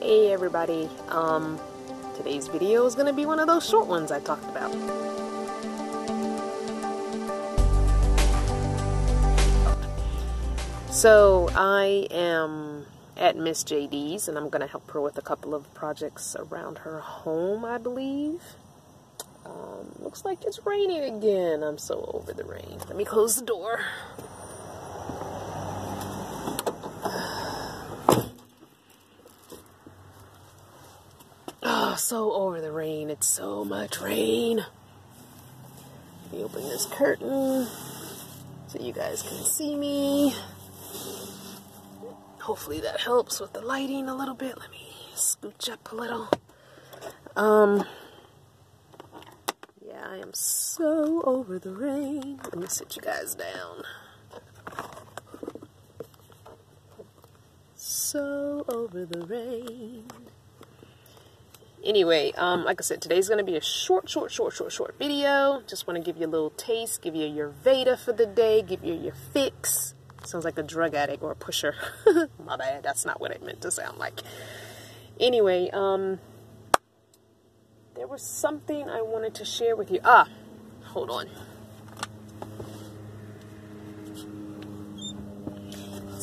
Hey everybody, um, today's video is going to be one of those short ones I talked about. So I am at Miss JD's and I'm going to help her with a couple of projects around her home, I believe. Um, looks like it's raining again. I'm so over the rain. Let me close the door. Oh, so over the rain. It's so much rain. Let me open this curtain so you guys can see me. Hopefully that helps with the lighting a little bit. Let me scooch up a little. Um, yeah, I am so over the rain. Let me sit you guys down. So over the rain. Anyway, um, like I said, today's going to be a short, short, short, short, short video. Just want to give you a little taste, give you your Veda for the day, give you your fix. Sounds like a drug addict or a pusher. My bad, that's not what it meant to sound like. Anyway, um, there was something I wanted to share with you. Ah, hold on.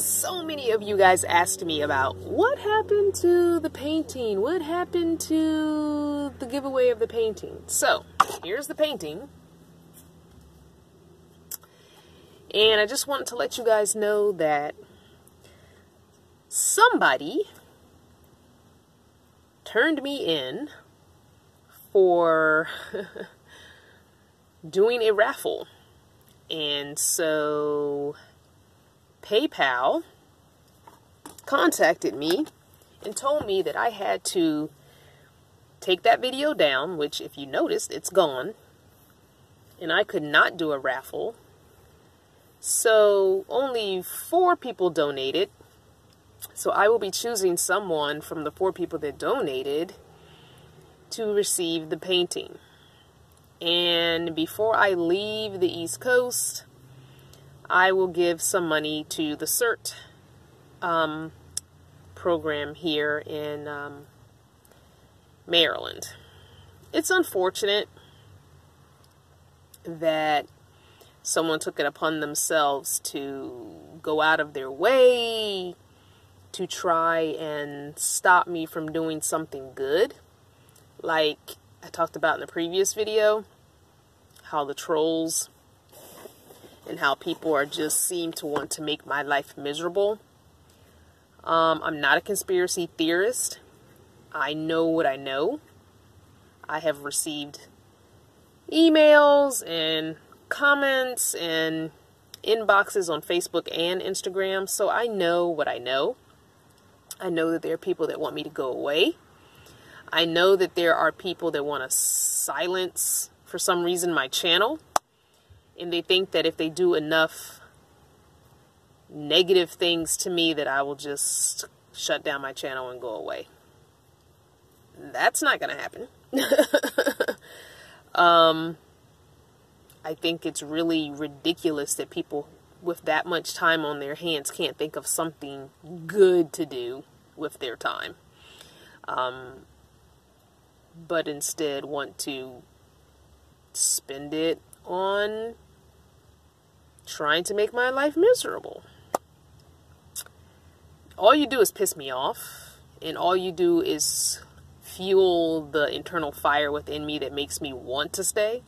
So many of you guys asked me about what happened to the painting? What happened to the giveaway of the painting? So, here's the painting. And I just wanted to let you guys know that somebody turned me in for doing a raffle. And so PayPal contacted me and told me that I had to take that video down, which if you noticed, it's gone. And I could not do a raffle. So only four people donated. So I will be choosing someone from the four people that donated to receive the painting. And before I leave the East Coast, I will give some money to the CERT um, program here in um, Maryland. It's unfortunate that someone took it upon themselves to go out of their way to try and stop me from doing something good. Like I talked about in the previous video, how the trolls and how people are just seem to want to make my life miserable. Um, I'm not a conspiracy theorist. I know what I know. I have received emails and comments and inboxes on Facebook and Instagram, so I know what I know. I know that there are people that want me to go away. I know that there are people that want to silence, for some reason, my channel. And they think that if they do enough negative things to me that I will just shut down my channel and go away. That's not going to happen. um, I think it's really ridiculous that people with that much time on their hands can't think of something good to do with their time. Um, but instead want to spend it on trying to make my life miserable all you do is piss me off, and all you do is fuel the internal fire within me that makes me want to stay.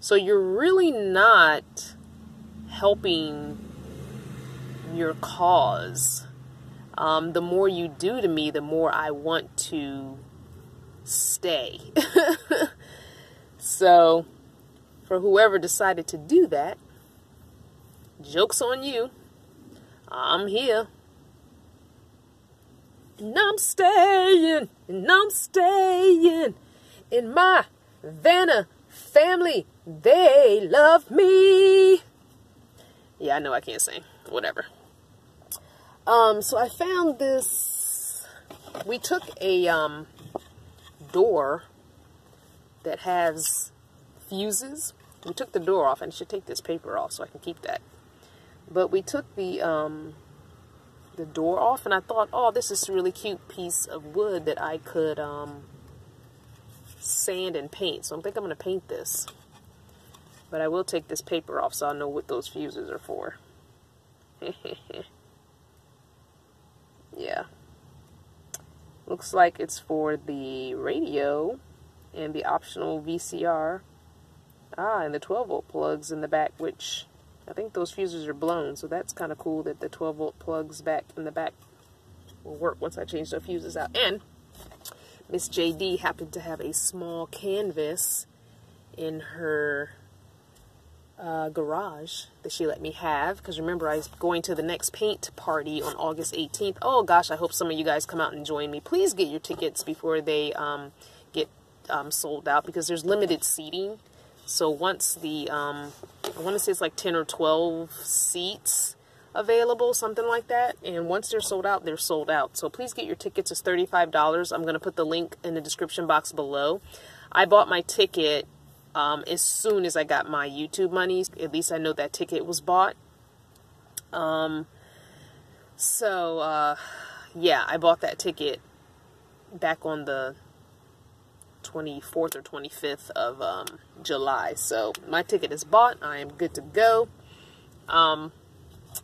So you're really not helping your cause. Um, the more you do to me, the more I want to stay. so, for whoever decided to do that, joke's on you. I'm here. And I'm staying, and I'm staying in my Vanner family. They love me. Yeah, I know I can't sing. Whatever. Um, so I found this. We took a um, door that has fuses. We took the door off, and I should take this paper off so I can keep that. But we took the um, the door off and I thought, oh, this is a really cute piece of wood that I could um, sand and paint. So I think I'm going to paint this. But I will take this paper off so I know what those fuses are for. yeah. Looks like it's for the radio and the optional VCR. Ah, and the 12 volt plugs in the back, which I think those fuses are blown, so that's kind of cool that the 12 volt plugs back in the back will work once I change the fuses out. And Miss JD happened to have a small canvas in her uh, garage that she let me have. Because remember, I was going to the next paint party on August 18th. Oh gosh, I hope some of you guys come out and join me. Please get your tickets before they um, get um, sold out because there's limited seating. So once the, um, I want to say it's like 10 or 12 seats available, something like that. And once they're sold out, they're sold out. So please get your tickets. It's $35. I'm going to put the link in the description box below. I bought my ticket um, as soon as I got my YouTube money. At least I know that ticket was bought. Um, so, uh, yeah, I bought that ticket back on the 24th or 25th of um, July. So my ticket is bought. I am good to go. Um,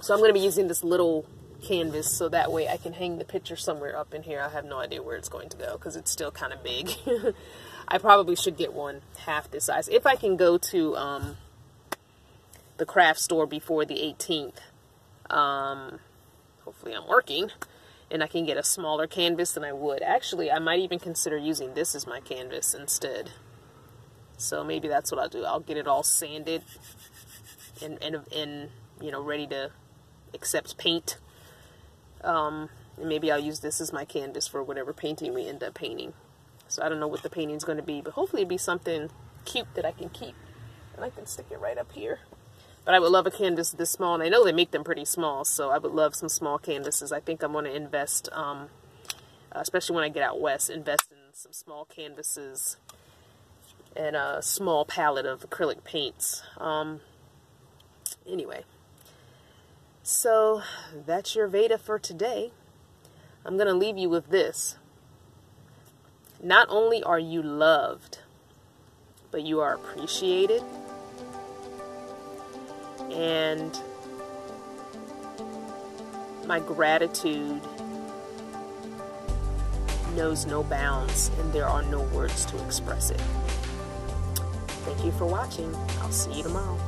so I'm going to be using this little canvas so that way I can hang the picture somewhere up in here. I have no idea where it's going to go because it's still kind of big. I probably should get one half this size. If I can go to um, the craft store before the 18th, um, hopefully I'm working, and I can get a smaller canvas than I would. Actually, I might even consider using this as my canvas instead. So maybe that's what I'll do. I'll get it all sanded and, and, and you know, ready to accept paint. Um, and maybe I'll use this as my canvas for whatever painting we end up painting. So I don't know what the painting's going to be, but hopefully it'll be something cute that I can keep. And I can stick it right up here. But I would love a canvas this small, and I know they make them pretty small, so I would love some small canvases. I think I'm going to invest, um, especially when I get out west, invest in some small canvases and a small palette of acrylic paints. Um, anyway, so that's your Veda for today. I'm going to leave you with this. Not only are you loved, but you are appreciated. And my gratitude knows no bounds, and there are no words to express it. Thank you for watching. I'll see you tomorrow.